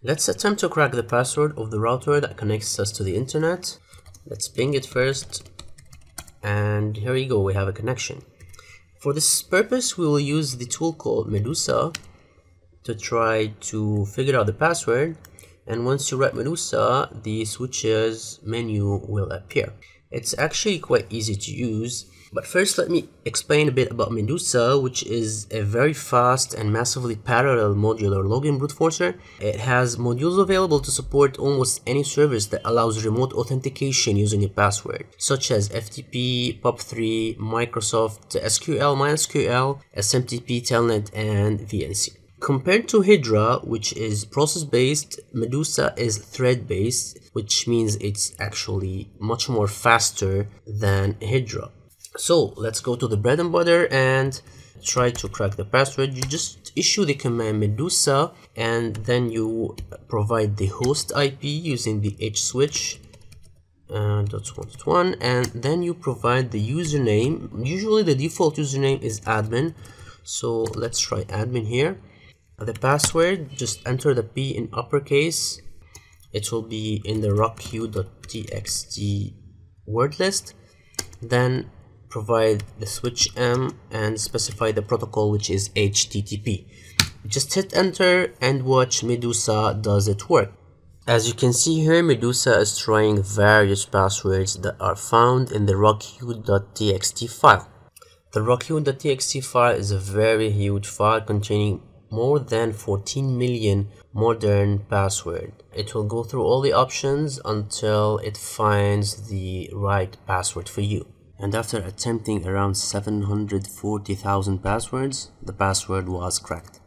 Let's attempt to crack the password of the router that connects us to the internet. Let's ping it first. And here you go, we have a connection. For this purpose, we will use the tool called Medusa to try to figure out the password. And once you write Medusa, the switches menu will appear. It's actually quite easy to use but first let me explain a bit about Medusa, which is a very fast and massively parallel modular login brute forcer. It has modules available to support almost any service that allows remote authentication using a password, such as FTP, POP3, Microsoft SQL, MySQL, SMTP, Telnet, and VNC. Compared to Hydra, which is process-based, Medusa is thread-based, which means it's actually much more faster than Hydra. So let's go to the bread and butter and try to crack the password. You just issue the command Medusa and then you provide the host IP using the H switch uh, dot one dot one and then you provide the username. Usually the default username is admin. So let's try admin here. The password, just enter the P in uppercase. It will be in the rockq.txt word list. Then provide the switch M and specify the protocol which is HTTP. Just hit enter and watch Medusa does it work. As you can see here, Medusa is trying various passwords that are found in the rockq.txt file. The rockq.txt file is a very huge file containing more than 14 million modern password. It will go through all the options until it finds the right password for you and after attempting around 740,000 passwords, the password was cracked.